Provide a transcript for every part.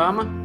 Rama.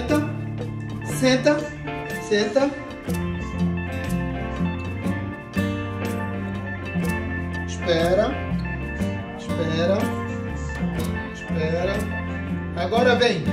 Senta, senta, senta. Espera, espera, espera. Agora vem.